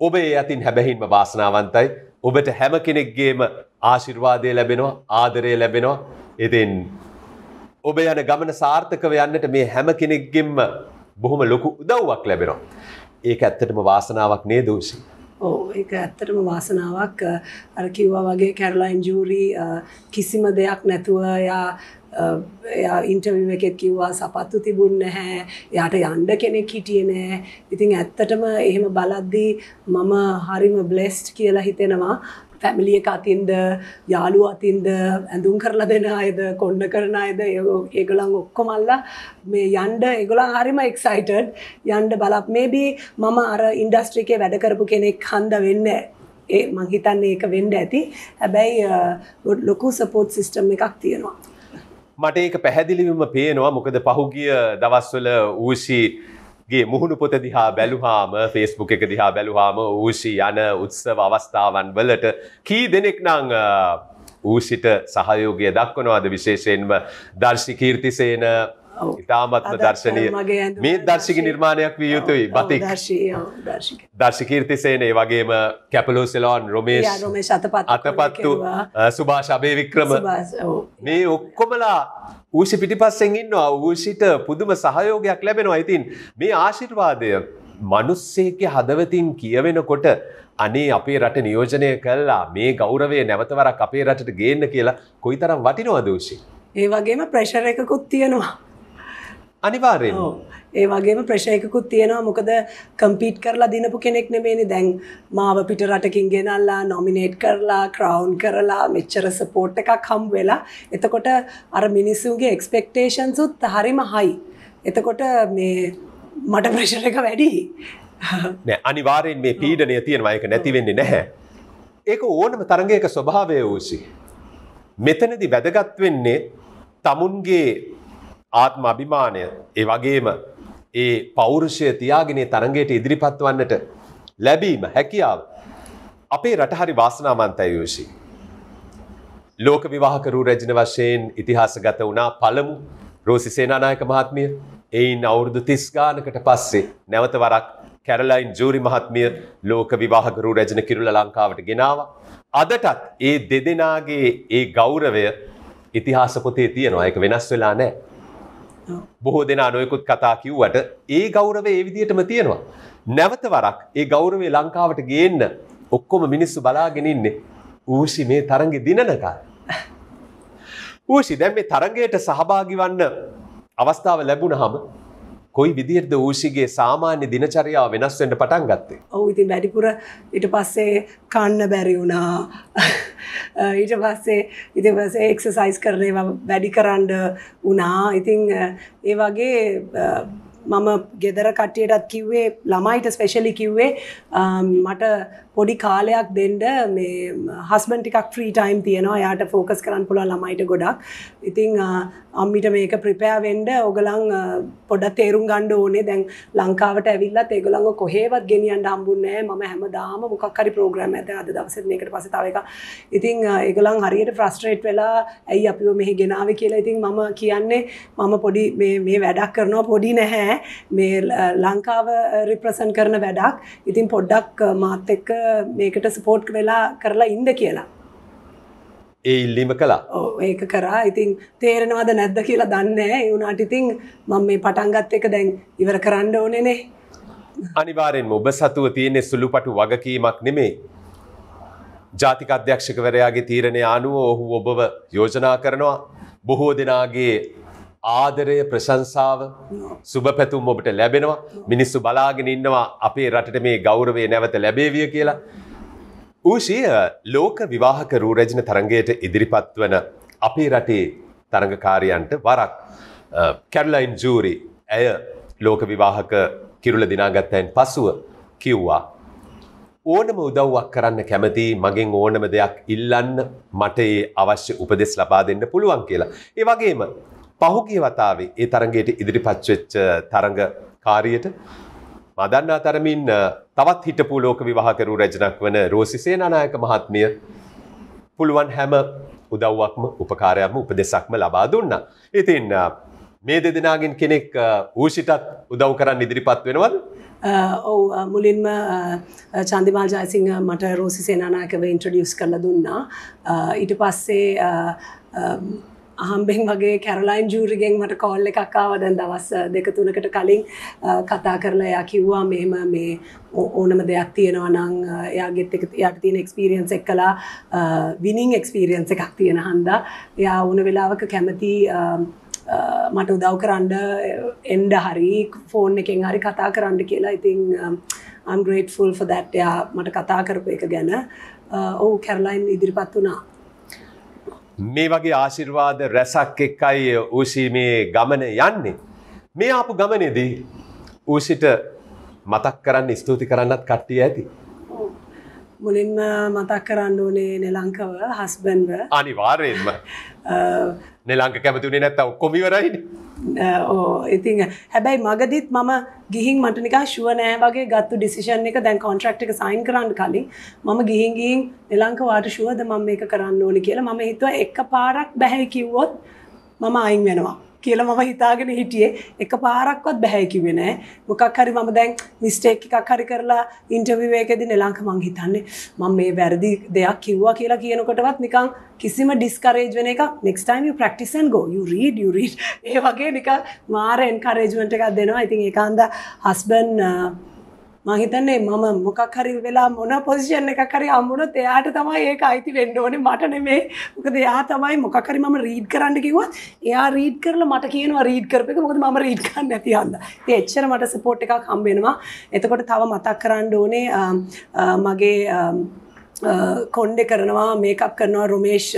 ඔබ ඒ අතින් හැබැහින්ම වාසනාවන්තයි ඔබට හැම කෙනෙක්ගේම ආශිර්වාදය ලැබෙනවා ආදරය ලැබෙනවා ඉතින් ඔබ යන ගමන සාර්ථකව යන්නට මේ හැම කෙනෙක්ගෙන්ම බොහොම ලොකු උදව්වක් ලැබෙනවා. ඒක ඇත්තටම වාසනාවක් නේ දූෂී. ඕ ඒක ඇත්තටම වාසනාවක්. අර කිව්වා වගේ කැරලයින් ජූරී කිසිම දෙයක් නැතුව යා එයා ඉන්ටර්විව් එකෙත් කිව්වා සපත්තු තිබුණ නැහැ යාට යන්ඩ කෙනෙක් හිටිය නෑ ඉතින් ඇත්තටම එහෙම බලද්දී මම හරිම බ්ලෙස්ට් කියලා හිතෙනවා. ෆැමිලිය එක අතින්ද යාලු අතින්ද ඇඳුම් කරලා දෙන අයද කොන්න කරන අයද ඒගොලන් ඔක්කොමල්ලා මේ යන්ඩ එගොලන් හරිම එක්සයිටඩ් යන්ඩ බලක් මේබී මම අර ඉන්ඩස්ට්‍රිකේ වැඩ කරපු කෙනෙක් හන්ද වෙන්න ඒ මං හිතන්නේ ඒක වෙන්ඩ ඇති. හැබැයි ලොකු සපෝට් සිිස්ටම් එකක් තියෙනවා. මට ඒක පැහැදිලිවම පේනවා. මොකද පහුගිය දවස්වල ඌෂී ගේ මුහුණු පොත දිහා බැලුහාම ෆේස්බුක් එක දිහා බැලුහාම ඌෂි යන උත්සව අවස්ථාවන් වලට කී දෙනෙක් නං ඌෂිට සහයෝගය දක්වනවාද විශේෂයෙන්ම දර්ශි කීර්තිසේන? ඉතාමත්ම දර්ශනය. මේ දර්ශික නිර්මාණයක් විය යුතුයි බතික්. දර්ශිකීර්තිසේන වගේම කැපලෝ සෙලෝන් රොමේෂ් අතපත්තු සුභාශබය වික්‍රම. මේ ඔක්කොමලා ඌෂි පිටිපස්සෙන් ඉන්නවා ඌෂිට පුදුම සහයෝගයක් ලැබෙනවා ඉතින් මේ ආශිර්වාදය මනුස්සේගේ හදවතින් කියවෙනකොට අනේ අපේ රට නියෝජනය කල්ලා මේ ගෞරවය නැවතවරක් අපේ රටට ගේන්න කියලා කොයි තරම් වටිනවා දූෂි. ඒ වගේම ප්‍රශර එකකුත් තියෙනවා. අනිවාර්යෙන්. ඒ වගේම ප්‍රශයකුත් තියෙනවා. මොකද කම්පීට් කරලා දිනපු කෙනෙක් නෙමේනි දැන් මාව පිට රටකින් ගෙනල්ලා නොමිනේට් කරලා ක්‍රවන්් කරලා මෙච්චර සපෝට් එකක් හම් වෙලා. එතකොට අර මිනිස්සුන්ගේ එක්ස්පෙක්ටේෂන්සුත් හරිම හයි එතකොට මේ මට ප්‍රශර එක වැඩි. අනිවාරයෙන් මේ පීඩනය තියෙනවා. එක නැතිවෙන්නේ නැහැ. ඒක ඕනම තරගයක ස්වභාවය වූසි. මෙතනදි වැදගත් වෙන්නේ තමුන්ගේ ආත්ම අභිමානය. ඒ වගේම ඒ පෞරුෂය තියාගෙන තරගයට ඉදිරිපත් වන්නට ලැබීම හැකියාව අපේ රටහරි වාසනාමන්තය යෝෂි. ලෝක විවාහකරු රැජන වශයෙන් ඉතිහාසගත වුණා පළමු රෝසි සේනානායක මහත්මිය එයින් අවුරුදු තිස්ගානකට පස්සේ නැවත වරක් කැරලයින් ජූරි මහත්මිය ලෝක විවාහකරු රැජන කිරුල ලංකාවට ගෙනාව. අදටත් ඒ දෙදෙනාගේ ඒ ගෞරවය ඉතිහාස පොතේ තියෙනවා එක වෙනස් වෙලා නෑ. බොහෝ දෙනා නොයකුත් කතා කිව්වට ඒ ගෞරව ඒ විදිහටම තියෙනවා. නැවත වරක් ඒ ගෞරවේ ලංකාවට ගේන්න ඔක්කොම මිනිස්සු බලාගෙන ඉන්නේ ඌෂි මේ තරඟෙ දිනනකල්. ඌෂි දැන් මේ තරඟයට සහභාගී වන්න අවස්ථාව ලැබුණාම කොයි විදිහටද ඌෂිගේ සාමාන්‍ය දිනචරියාව වෙනස් වෙන්න පටන් ගත්තේ? ඔව් ඉතින් වැඩිපුර ඊට පස්සේ කන්න බැරි වුණා. ඊට පස්සේ ඉතින් පස්සේ එක්සර්සයිස් කරන ඒවා වැඩි කරන්න වුණා. ඉතින් ඒ වගේ මම ගෙදර කට්ටියටත් කිව්වේ ළමයිට ස්පෙෂලි කිව්වේ මට පොඩි කාලයක් දෙන්න මේ හස්බන් ටිකක් ෆ්‍රී ටයිම් තියෙනවා. යාට ෆෝකස් කරන්න පුළුවන් ළමයිට ගොඩක්. ඉතිං අම්මිට මේක ප්‍රිපෑ වෙන්ඩ ඔගලං පොඩ තේරුම් ගණ්ඩ ඕනේ. දැන් ලංකාවට ඇවිල්ලත් ඒගොළඟ කොහේවත් ගෙනියන්ට හම්බුන්නෑ ම හැම දාම මොකක්හරි ප්‍රෝග්‍රම ඇත අද දවස මේකට පසතාව එක ඉතිං ඒගොලන් හරියට ෆ්‍රස්ට්‍රේට් වෙලා ඇයි අපිව මෙහි ගෙනාව කියලා? ඉතින් මම කියන්නේ මම පොඩි මේ වැඩක් කරනවා පොඩි නැහැ. මේ ලංකාව රිප්‍රසන් කරන වැඩක්. ඉතින් පොඩ්ඩක් මාත් එක්ක මේකට සපෝට් වෙලා කරලා ඉන්ද කියලා. ඒ ඉල්ලීම කලා ඒක කරා ඉතින් තේරෙනවාද නැද්ද කියලා දන්න ඒවුනාට ඉතින් මම මේ පටන්ගත් එක දැන් ඉවර කරන්න ඕනෙනේ. අනිවාරෙන් ඔබ සතුව තියෙනෙ සුළුපටු වගකීමක් නෙමේ. ජාතික අධ්‍යක්ෂකවරයාගේ තීරණය අනුව ඔහු ඔබව යෝජනා කරනවා බොහෝ දෙනාගේ ආදරය ප්‍රශංසාව සුභ පැතුම් ඔබට ලැබෙනවා මිනිස්සු බලාගෙන ඉන්නවා අපේ රටට මේ ගෞරවේ නැවත ලැබේවිය කියලා. ඌෂය ලෝක විවාහක රූරජන තරගයට ඉදිරිපත් වන අපේ රටේ තරඟකාරයන්ට වරක් කැරලයින් ජූරි ඇය ලෝක විවාහක කිරුල දිනාගත්තයින් පසුව කිව්වා ඕනම උදව්වක් කරන්න කැමති මගෙන් ඕනම දෙයක් ඉල්ලන්න මට ඒ අවශ්‍ය උපදෙස් ලබා දෙන්න පුළුවන් කියලා. ඒ වගේම පහුගිය වතාවේ ඒ තරගයට ඉදිරිපත්වෙච්ච තරඟ කාරියට මදන්නා තරමින් තවත් හිටපු ලෝක විවාහකරු රජනක් වන රෝසි සේනානායක මහත්මිය පුළුවන් හැම උදව්වක්ම උපකාරයක්ම උපදෙසක්ම ලබා දුන්නා. ඉතින් මේ දෙදෙනගෙන් කෙනෙක් ඌෂිටත් උදව් කරන්න ඉදිරිපත් වෙනවද? ඔව් මුලින්ම චන්දිමාල් ජයසිංහ මට රෝසි සේනානායකව ඉන්ට්‍රොඩියුස් කරලා දුන්නා. ඊට පස්සේ අහම්බෙන් වගේ කැරලයින් ජූරිගෙන් මට කෝල් එකක් ආව. දැන් දවස් දෙක තුනකට කලින් කතා කරලා එයා කිව්වා මෙහෙම මේ ඕනම දෙයක් තියෙනවා නම් එයාගෙත් එක එයාට තියෙන එක්ස්පීරියන්ස් එක්කලා විනිං එක්ස්පීරියන්ස් එකක් තියෙන හන්දා. එයා ඕන වෙලාවක කැමති මට උදව් කරන්න එන්ඩ හරි ෆෝන් එකෙන් හරි කතා කරන්න කියලා. ඉතිං I'm grateful for that. එයා මට කතා කරපු එක ගැන ඔවු කැරලයින් ඉදිරිපත් වුණා. මේ වගේ ආශිර්වාද රැසක් එක්කයි ඌෂී මේ ගමන යන්නේ. මේ ආපු ගමනේදී ඌෂිට මතක් කරන්න ස්තුති කරන්නත් කට්ටිය ඇති. මුලින්ම මතක් කරන්න ඕනේ නෙලංකව හස්බන්ව අනිවාර්යෙන්ම නෙලංක කැමතිුණේ නැත්ත ඔක්කොමිවරයින. ඕ ඉතිං හැබැයි මගදිත් මම ගිහින් මටනිකා ශුව නෑ වගේ ගත්තු ඩිසිෂන් එක දැන් කොන්ට්‍රක්් එක සයින් කරන්න කලින් මම ගිහින් ගිහින් නිලංක වාට ශුවද මම මේක කරන්න ඕනි කියලා මම හිතුව එක පාරක් බැහැ කිව්වොත් මම අයින් වෙනවා කියලා මම හිතාගෙන හිටියේ. එක පාරක්වත් බැහැ කිව්වේ නෑ. මොකක් හරි මම දැන් මිස්ටේක් එකක් හරි කරලා ඉන්ටර්විව් එකේදී නෙලංක මං හිතන්නේ මම මේ වැරදි දෙයක් කිව්වා කියලා කියනකොටවත් නිකන් කිසිම ඩිස්කරේජ් වෙන එක next time you practice and go. You read you read. ඒ වගේ නිකන් මාර එන්කරේජ්මන්ට් එකක් දෙනවා. ඉතින් ඒකාන්ද හස්බන්ඩ් මහිතන්නේ මම මොකක් හරි වෙලා මොන පොසිෂන් එකක් හරි හම්බුනොත් එයාට තමයි ඒක අයිති වෙන්න ඕනේ. මට නෙමෙයි. මොකද එයා තමයි මොකක් හරි මම රීඩ් කරන්න කිව්වත් එයා රීඩ් කරලා මට කියනවා රීඩ් කරපු එක. මොකද මම රීඩ් කරන්න නැති හන්දා. ඉතින් එච්චර මට සපෝට් එකක් හම්බ වෙනවා. එතකොට තව මතක් කරන්න ඕනේ මගේ කොන්්ඩෙ කරනවා මේකක් කරනවා රුමේෂ්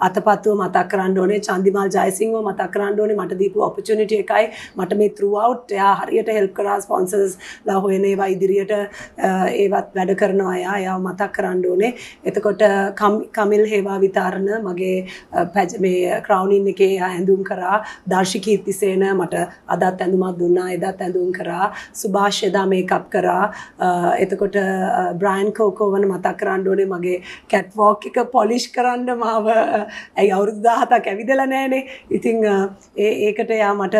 අතපත්තුව මතක් කරන්න ඕනේ චන්දිමල් ජයසිංව මතක් කරන්න ඕනේ මට දීපු ඔපචනිට එකයි. මට මේ ත්‍රවව් එයා හරියට හෙල්ප් කරා ස්පොන්සර්ස් ලා හොයන ඒවා ඉදිරියට ඒවත් වැඩ කරනවා අයා යා මතක් කරන්න ඕනේ. එතකොට කමිල් හේවා විතාරණ මගේ පැජ මේ ක්‍රව්නින් එකේ ඇඳුම් කරා. දර්ශි කීර්තිසේන මට අදත් ඇඳුමක් දුන්නා එදත් ඇඳුම් කරා. සුභාෂ්‍යදා මේකප් කරා. එතකොට බ්‍රයින් කෝකෝවන මතක් කරන්න ඕනේ මගේ කැට්වෝක් එක පොලිෂ් කරන්න මාව ඇයි අවුරුදු දාහතක් ඇවිදලා නෑනේ ඉතිං ඒකට යා මට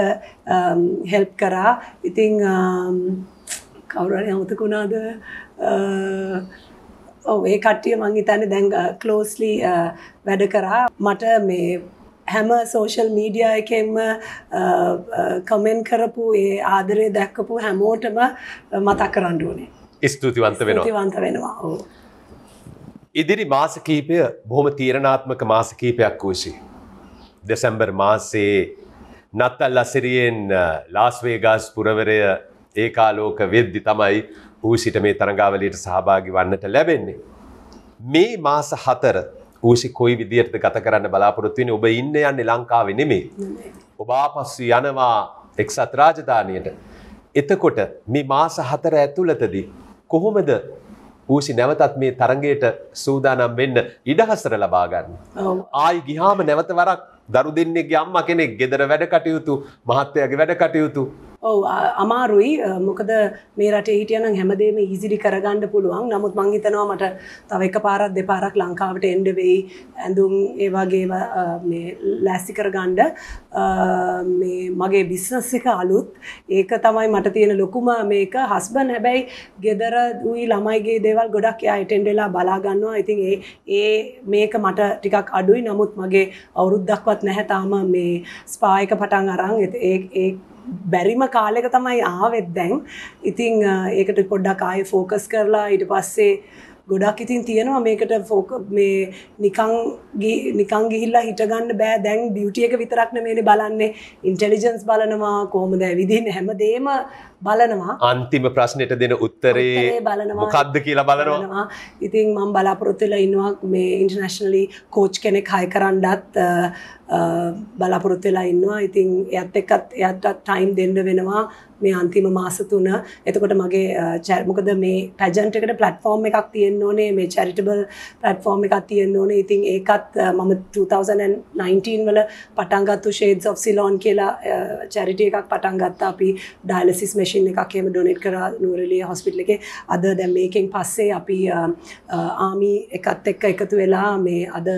හෙල්ප් කරා. ඉතිං කවුරන අමතකුණාද ඔව ඒ කට්ටිය මං හිතන්නේ දැන් කලෝස්ලි වැඩ කරා. මට මේ හැම සෝෂල් මීඩිය එකෙන්ම කමෙන් කරපු ඒ ආදරය දැක්කපු හැමෝටම මතක් කරන්න ඕනේ. ස්තුතිවන්ත වෙනවා. ස්තුතිවන්ත වෙනවා ඕ ඉදිරි මාස කීපය බොහොම තීරණාත්මක මාස කීපයක් වූෂි. දෙසැම්බර් මාසේ නත්තල් අසිරියෙන් ලාස්වේගාස් පුරවරය ඒකාලෝක වෙද්දි තමයි ඌසිට මේ තරඟාවලට සහභාගි වන්නට ලැබෙන්නේ. මේ මාස හතර ඌසි කොයි විදියට ගත කරන්න බලාපොරොත්තුවෙන ඔබ ඉන්න යන්න ලංකාව නෙමේ. ඔබ ආපස්සු යනවා එක්සත් රාජධානයට. එතකොට මේ මාස හතර ඇතුළතදී කොහොමද ඌසි නැවතත් මේ තරගයට සූදානම් වෙන්න ඉඩහසර ලබාගන්න. ආයි ගිහාම නැවත වරක් දරු දෙන්නෙගේ අම්ම කෙනෙක් ගෙදර වැඩ කටයුතු මහත්තයගේ වැඩ කටයුතු ඔව් අමාරුයි මොකද මේ රටේ හිටියනම් හැමදේම ඊසිලි කරගන්න පුළුවන්. නමුත් මං හිතනවා මට තව එකපාරක් දෙපාරක් ලංකාවට එන්න වෙයි. ඇඳුම් ඒ වගේ මේ ලෑස්ති කරගන්න මේ මගේ බිස්නස් එක අලුත්. ඒක තමයි මට තියෙන ලොකුම මේක හස්බන්ඩ් හැබැයි ගෙදර උයි ළමයිගේ දේවල් ගොඩක් එයා ඇටෙන්ඩ් වෙලා බලා ගන්නවා. ඉතින් ඒ ඒ මේක මට ටිකක් අඩුයි. නමුත් මගේ අවුරුද්දක්වත් නැහැ තාම මේ ස්පා එක පටන් අරන් ඒ ඒ බැරිම කාලෙක තමයි ආවෙත් දැන්. ඉතිං ඒකට පොඩ්ඩක් ආය ෆෝකස් කරලා ඊට පස්සේ ගොඩක් ඉතින් තියෙනවා මේකට ෆෝක මේ නිකං ගි- නිකං ගිහිල්ලා හිටගන්න බෑ. දැන් ඩියුටිය එක විතරක්න මේන බලන්නේ. ඉන්ටෙලිජන්ස් බලනවා කොහොමද ඇවිදින් හැමදේම බලනවා අන්තිම ප්‍රශ්නයට දෙන උත්තරේ බලනවා. මොකක්ද කියලා බලනවා. ඉතින් මම බලාපොරොත්තුවෙලා ඉන්නවා මේ ඉන්ටර්නැෂනලි කෝච් කෙනෙක් හය කරන්නත් අ, අ, බලාපොරොත්තු වෙලා ඉන්නවා. ඉතින් එයත් එක්කත් එයටත් ටයිම් දෙන්න වෙනවා මේ අන්තිම මාස තුන. එතකොට මගේ අ, චැ- මොකද මේ පැජන්ට් එකට ප්ලැට්ෆෝම් එකක් තියෙන්න ඕනේ මේ චැරිටබල් ප්ලැට්ෆෝම් එකක් තියෙන්න ඕනේ. ඉතින් ඒකත් මම 2019 වල පටන් ගත්තු Shades of Ceylon කියලා චැරිටි එකක් පටන් ගත්තා අපි ඩයලිසිස් මැෂින් එකක් එහෙම ඩොනේට් කරා නුවරඑළිය හොස්පිටල් එකේ. අද දැන් මේකෙන් පස්සේ අපි ආමි එකත් එක්ක එකතු වෙලා මේ අද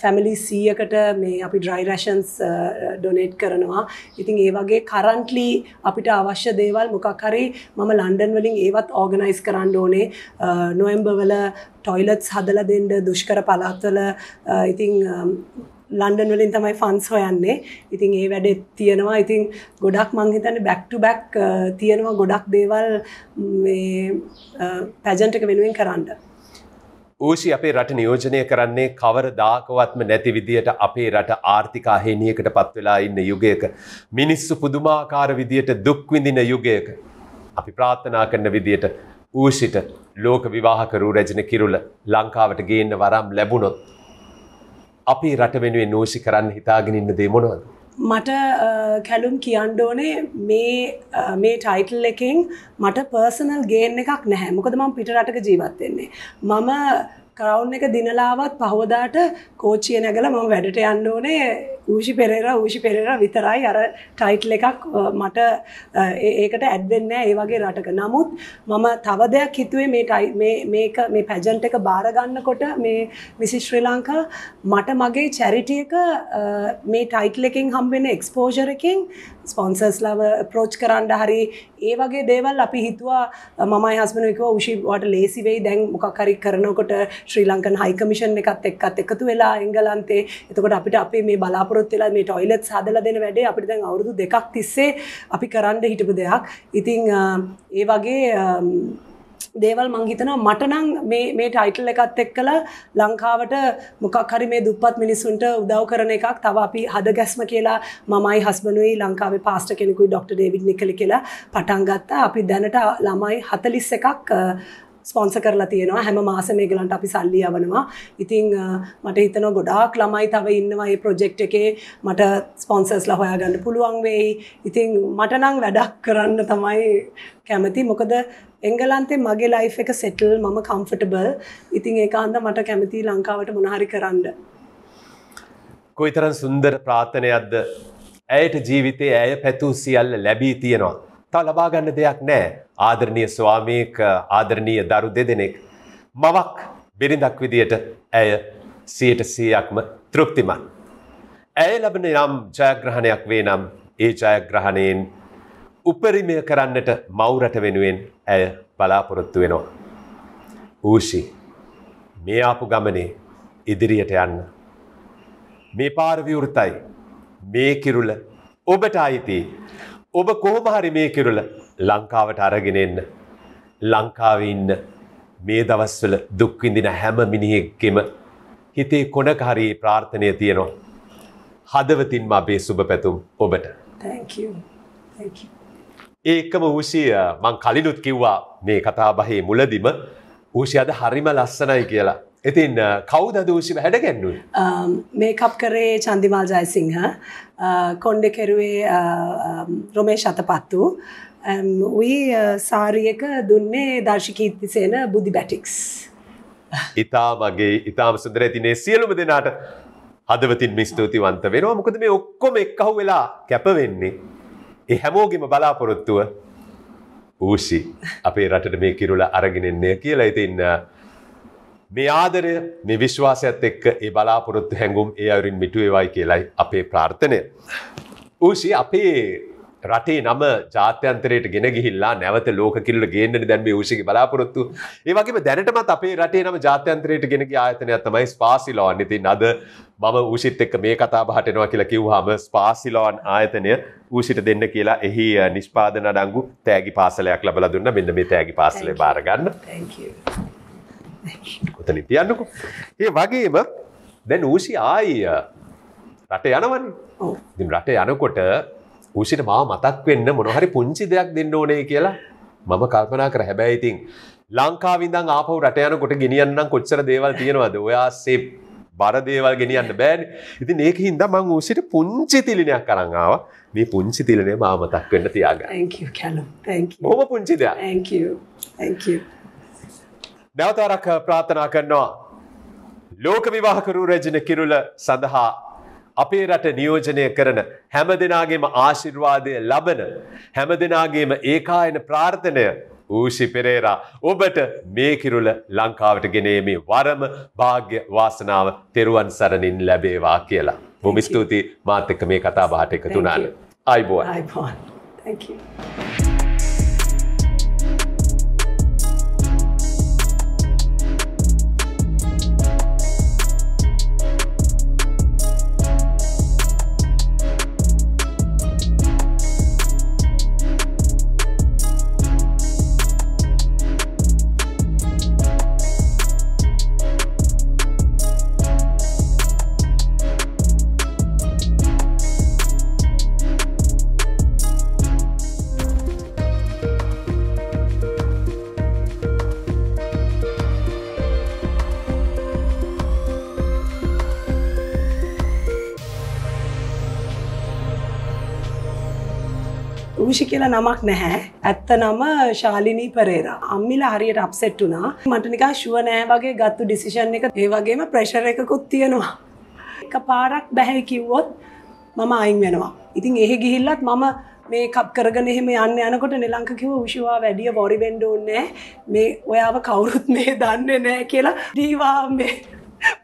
ෆැමිලි සීයකට මේ අපි ඩ්‍රයි රෂන්ස් ඩොනේට් කරනවා. ඉතින් ඒ වගේ කරන්ටලි අපිට අවශ්‍ය දේවල් මොකක් හරි මම ලන්ඩන් වලින් ඒවත් ඕගනයිස් කරන්න ඕනේ. නොයම්බවල ටොයිලට්ස් හදල දෙන්න දුෂ්කර පලාත්වල ඉතිං ලන්ඩන් වලින් තමයි ෆන්ස් හොයන්නේ ඉතින් ඒ වැඩෙත් තියෙනවා ඉතින් ගොඩක් මංහිතන්න බැක්ට බැක් තියෙනවා ගොඩක් දේවල් පැජන්ට එක වෙනුවෙන් කරන්න. ඌෂි අපේ රට නියෝජනය කරන්නේ කවර දාකවත්ම නැති විදියට අපේ රට ආර්ථිකාහේනියකට පත්වෙලා ඉන්න යුගයක. මිනිස්සු පුදුමාකාර විදියට දුක්විඳින යුගයක. අපි ප්‍රාර්ථනා කරන විදියට ඌෂිට ලෝක විවාහකරු රැජන කිරුල ලංකාවට ගේන්න වරම් ලැබුණොත්. අපි රට වෙනුවෙන් නෝෂි කරන්න හිතාගෙන ඉන්න දෙමොනවද. මට කැලුම් කියන්ඩෝනේ මේ මේ ටයිටල් එකෙන් මට පර්සනල් ගේන් එකක් නැහැ මොකද මම පිට රටක ජීවත්වෙන්නේ. මම කරවුන් එක දිනලාවත් පහෝදාට කෝච්චිය නැගල මම වැඩට යන්න ඕනේ ඌෂි පෙරේර ඌෂි පෙරේර විතරයි අර ටයිටල් එකක් මට ඒකට ඇඩ්වෙන්න ඒ වගේ රටක. නමුත් මම තව දෙයක් හිතුවේ මේ මේක මේ පැජන්ට එක බාරගන්නකොට මේ මිසි ශ්‍රී ලංකා මට මගේ චැරිටිය එක මේ ටයිටල් එකින් හම්බෙන එක්ස්පෝජර එකින් ස්පොන්සර්ස්ලාව ප්‍රෝච් කරන්න හරි ඒ වගේ දේවල් අපි හිතුවා. මමයි හස්බනක ෂිවට ලේසි වෙයි. දැන් මොකක්හරි කරනකොට ශ්‍රී ලංකන් හයිකමිෂන් එකත් එක්කත් එකතු වෙලා එංගලන්තේ. එතකොට අපිට අපේ මේ බලාපොරොත් වෙලා මේ ටොයිලට් හදලා දෙන වැඩේ අපිට දැන් අවුරුදු දෙකක් තිස්සේ අපි කරන්න හිටපු දෙයක්. ඉතිං ඒ වගේ දේවල් මංහිතනවා මටනං මේ ටයිටල් එකත් එක්කල ලංකාවට මොකක් හරි මේ දුපත් මිනිස්සුන්ට උදව් කරන එකක් තව අපි හද ගැස්ම කියලා මමයි හස්බනුවයි ලංකාවේ පාස්ට කෙනෙකුයි ඩොක්ට ඩේවිඩ් නිකල කියලා පටන්ගත්තා අපි දැනට ළමයි හතලිස් එකක් ස්පොන්ස කරලා තියෙනවා. හැම මාස මේගලන්ට අපි සල්ලි යවනවා. ඉතිං මට හිතන ගොඩාක් ළමයි තව ඉන්නවා ඒ ප්‍රොජෙක්් එකේ. මට ස්පොන්සර්ස්ලා හොයාගන්න පුළුවන් වෙයි. ඉතිං මටනං වැඩක් කරන්න තමයි කැමති. මොකද එංගලන්තේ මගේ ලයිෆ් එක සෙටල් මම කම්ෆටබල් ඉතින් ඒ අන්ද මට කැමති ලංකාවට මොනහරි කරන්න. කොයිතරන් සුන්දර ප්‍රාථනයක්ද ඇයට ජීවිතය ඇය පැතු සියල්ල ලැබී තියෙනවා. තව ලබාගන්න දෙයක් නෑ ආදරණය ස්වාමීක ආදරණීය දරු දෙදෙනෙක් මවක් බිරිඳක් විදියට ඇය සියට සීයක්ම තෘප්තිමන්. ඇය ලබන යම් ජයග්‍රහණයක් වේ නම් ඒ ජයග්‍රහණයෙන් උපරිමය කරන්නට මවුරට වෙනුවෙන් ඇය බලාපොරොත්තු වෙනවා. ඌෂි මේ ආපු ගමනේ ඉදිරියට යන්න. මේ පාරවිවෘතයි මේ කිරුල ඔබට අයිති ඔබ කොහොමහරි මේ කිරුල ලංකාවට අරගෙනෙන්න ලංකාව ඉන්න මේ දවස්වල දුක්විඳින හැම මිනිහෙක්ගෙම හිතේ කොනකාරී ප්‍රාර්ථනය තියෙනවා. හදවතින්ම අපේ සුභ පැතුම් ඔබට. ඒකම ඌෂිය මං කලිනුත් කිව්වා මේ කතා බහේ මුලදිම ඌෂි අද හරිම ලස්සනයි කියලා. ඉතින් කවුද දූෂිව හැඩගැන්නුව. මේකප් කරේ චන්දිමාල් ජයසිංහ කොන්්ඩ කෙරුවේ රොමේ ශතපත්තු වී සාරියක දුන්නේ දර්ශිකීත්තිසේන බුද්ධි බැටික්ස්. ඉතා මගේ ඉතාම සුදර ඇතිනේ සියලුම දෙනාට හදවතින් මිස්තූතිවන්ත වෙනවා මොකද මේ ඔක්කොම එක්කහු වෙලා කැපවෙන්නේ. ඒ හැමෝගෙම බලාපොරොත්තුව ඌෂි අපේ රටට මේ කිරුල අරගෙනෙන්නේ කියලා ඉතින්න මේ ආදරය මේ විශ්වාසයත් එක්ක ඒ බලාපොරොත්තු හැඟුම් ඒ අයුරින් මිටුවේවයි කියලයි අපේ ප්‍රාර්ථනය. ඌෂි අපේ රටේ නම ජාත්‍යන්තරයට ගෙන ගිහිල්ලා නැවත ලෝක කිල්ල ගේන්නට දැන්ම ෂි බලාපොරොත්තු. ඒවගේ දැනටමත් අපේ රටේ නම ජාත්‍යන්තරයට ගෙනගේ ආයතනයක් තමයි ස්පාසිලෝන් ඉතින් අද මම ඌෂිත් එක්ක මේ කතා බහටනවා කියලා කිව්හම ස්පාසිලෝන් ආයතනය ඌෂිට දෙන්න කියලා එහි නිෂ්පාදන අඩංගු තෑගි පාසලයක් ලබල දුන්න. මෙන්න මේ තෑගි පාසලේ බාරගන්න Thank you. ඔතනින් තියන්නකු ඒ වගේම දැන් ඌෂි ආයි රට. ඉතින් රට යනකොට ඌෂිට මාව මතක් වෙන්න මොනහරි පුංචි දෙයක් දෙන්න ඕනේ කියලා මම කල්පනා කර. හැබැයි ඉතින් ලංකාවින්දන් ආපහු රට යනකොට ගෙනියන්නම් කොච්චර දේවල් තියෙනවද? ඔයාසේ බර දේවල් ගෙනියන්න බෑන. ඉතින් ඒක හින්දා මං ඌෂිට පුංචි තිලිනයක් කරන් ආවා. මේ පුංචි තිලිනේ මාව මතක් වෙන්න තියාගන්න. Thank you, නැවතවරක් ප්‍රාථනා කරනවා ලෝක විවාහකරු රජන කිරුල සඳහා අපේ රට නියෝජනය කරන හැම දෙනාගේම ආශිර්වාදය ලබන හැම දෙනාගේම ඒකායන ප්‍රාර්ථනය ඌෂි පෙරේරා ඔබට මේ කිරුල ලංකාවට ගෙනීමේ වරම භාග්‍ය වාසනාව තෙරුවන් සරණින් ලැබේවා කියලා. බොම ස්තුතියි මාත් එක්ක මේ කතා බහට එකතු. අයිබෝන්. Hi, Bon. Thank you. කියලා නමක් නැහැ. ඇත්ත නම ශාලිනී පරේරා. අම්මිල හරියට අප්සෙට් වුණා. මට නිකන් ෂුව නෑ වගේ ගත්තු ඩිසිෂන් එක. ඒ වගේම ප්‍රෙෂර් එකකුත් තියෙනවා. එක පාරක් බැහැ කිව්වොත් මම අයින් වෙනවා. ඉතින් එහෙ ගිහිල්ලත් මම මේ කප් කරගෙන එහෙම යන්න යනකොට නිලංක කිව්ව උෂුවා වැඩිය වොරි වෙන්න ඕනේ මේ ඔයාව කවුරුත් මේ දන්නේ නැහැ කියලා. දීවා මේ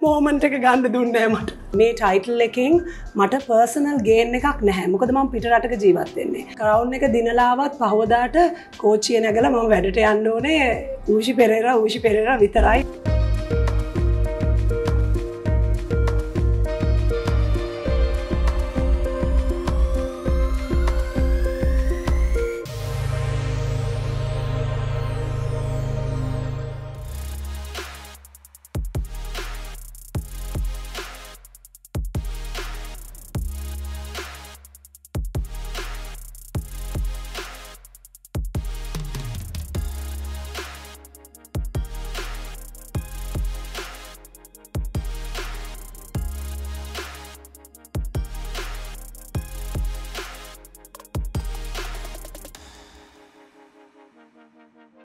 මෝමන්ට එක ගන්න දුන්නෑ මට. මේ ටයිටල් එකින් මට පර්සනල් ගේන් එකක් නැහැ. මොකද මම පිට රටක ජීවත් වෙන්නේ. කරවුන් එක දිනලාවත් පහවදාට කෝච්චිය නැගල මම වැඩට යන්න ඕනේ. ඌෂි පෙරේර ඌෂි පෙරේර විතරයි.